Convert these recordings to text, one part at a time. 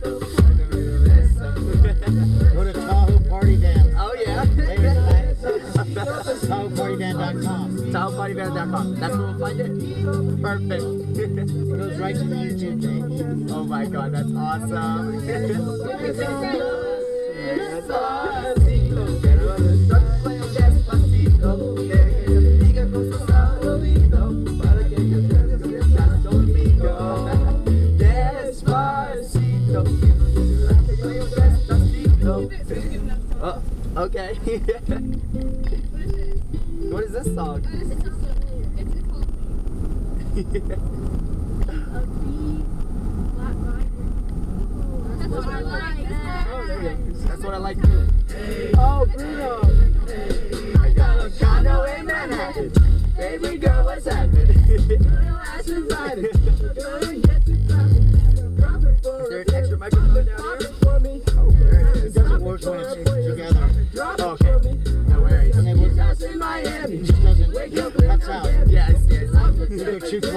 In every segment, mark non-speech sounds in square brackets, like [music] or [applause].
Go to Tahoe Party Van. Oh yeah. TahoePartyVan.com. TahoePartyBand.com. That's where we'll find it. Perfect. It goes right to the YouTube page. oh my god, that's awesome. Okay. [laughs] what is this song? That's what I like That's what I too. Oh, Bruno. I got a condo in Manhattan. Baby girl, what's happening? [laughs] Is there [laughs]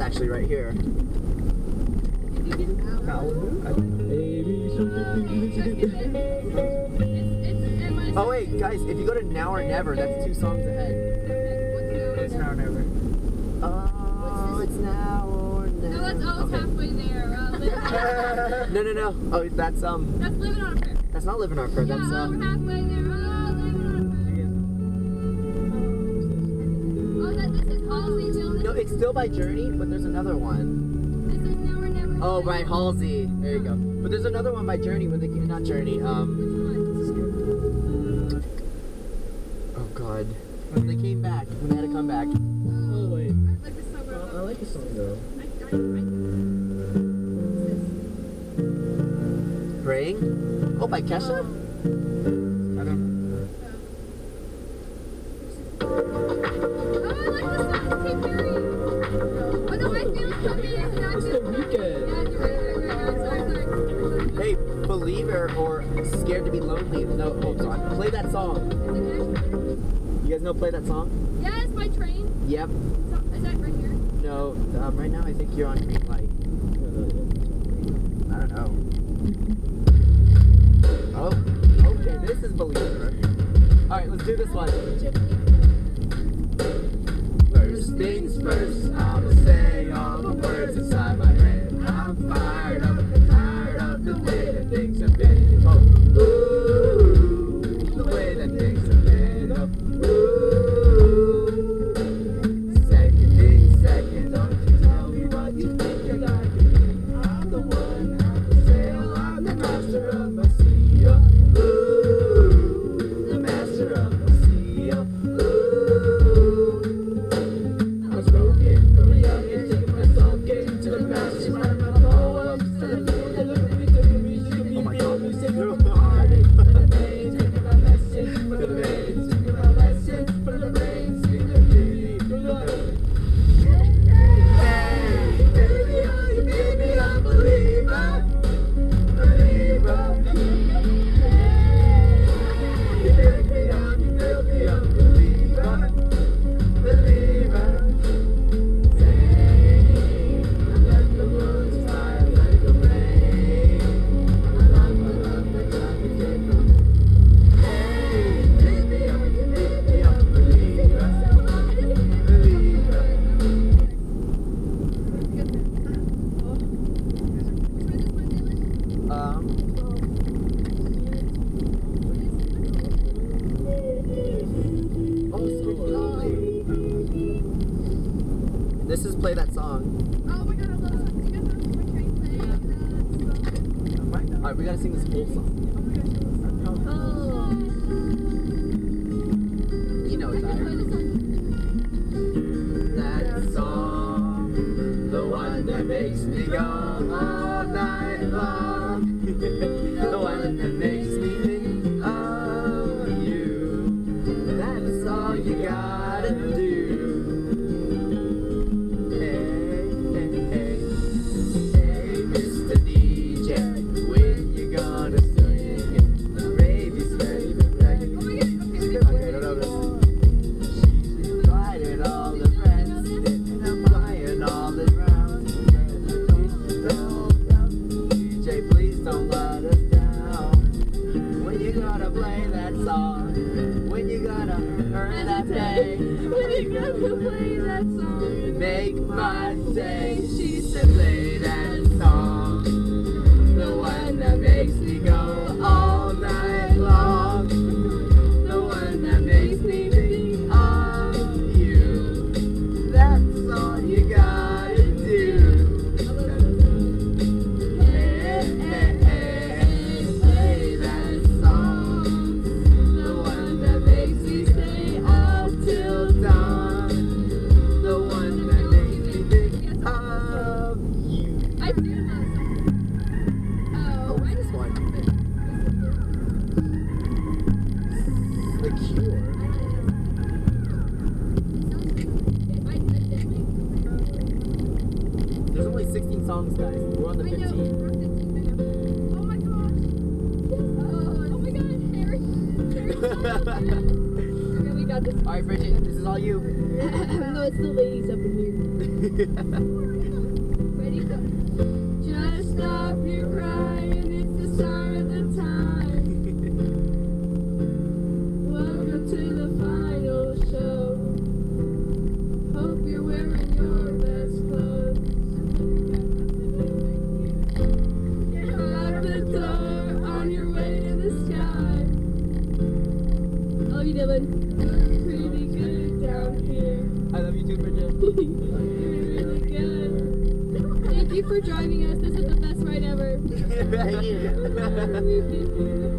on, I have the list actually right here. Oh wait, guys, if you go to Now or Never, that's two songs ahead. It's now or never. Oh, it's Now or Never. No, that's always Okay. halfway there. Uh, [laughs] [laughs] No, no, no. Oh, that's um, that's living on a prayer. that's not living our prayer. Yeah, That's oh, uh, halfway there. Oh, it's still by Journey, but there's another one. this is now or never. Oh, by Halsey. There you go. But there's another one by Journey when they came, not Journey. Um, oh God, when they came back, when they had to come back. Oh wait. I like this song. I like the song though. Praying. Oh, by Kesha. I Believer or Scared to Be Lonely. No, hold on. Play that song. You guys know Play That Song? Yeah, it's by train. Yep. So, is that right here? No, um, right now I think you're on green light. I don't know. Oh, okay, this is Believer. Alright, let's do this one. First things first, This is play that song. Oh my god, I love that. You guys ever see my train play? I might not. Alright, we gotta sing this whole song. Oh. You know it's I can play alright. the song. That song, the one that makes me go all night long. [laughs] the one that makes pay? When you gonna play that song? Make my day. Songs, guys. We're on the I know. 15. we're 15, I know. Oh my gosh. Oh, my god, Harry. We [laughs] [laughs] got this. All right, Bridget, this is all you. [laughs] no, it's the ladies up in here. I love you too, Bridget. You're really good. Thank you for driving us. This is the best ride ever. [laughs] Thank you.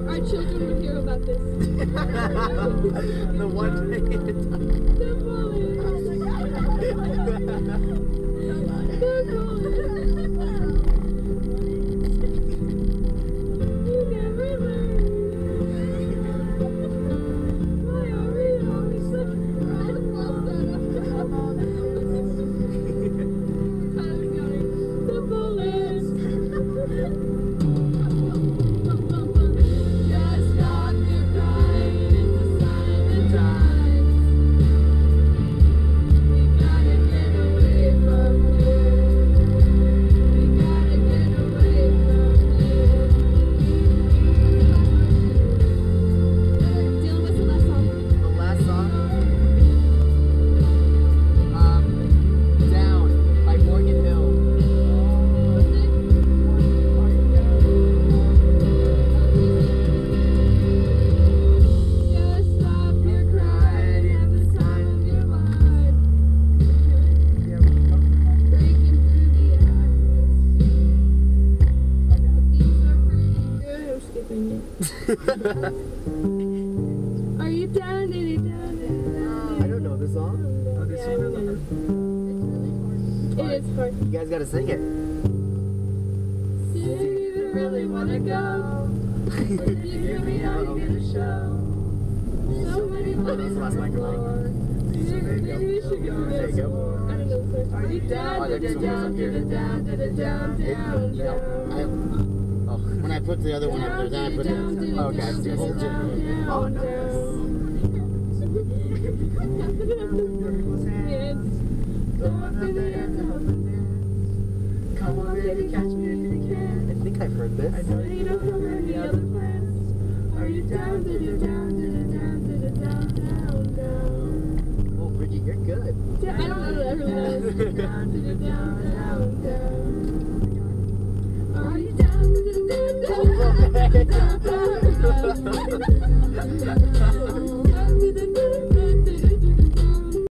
[laughs] Our children would hear about this. [laughs] the one thing. Are you down? Did it down? Did down? I don't know the song. Oh, this one is It is hard. You guys gotta sing it. Didn't even really wanna go. You give me all you gonna show. So many this is the last. Maybe we should go There you go. I don't know the. Are you down? there Did goes it one down? up here. Did it down? When I put the other one up there, then I put the. Oh, okay, I see, I. Oh, Come on, baby, catch me if you can. I think I've heard this. You don't have any other plans. Are you down? Did it down? Did it down? Did it down? Down? Down? Oh, Bridget, you're good. Yeah, I don't know that really Did down? Did it down? Down? Down? Thank you.